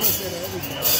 Vamos a ver.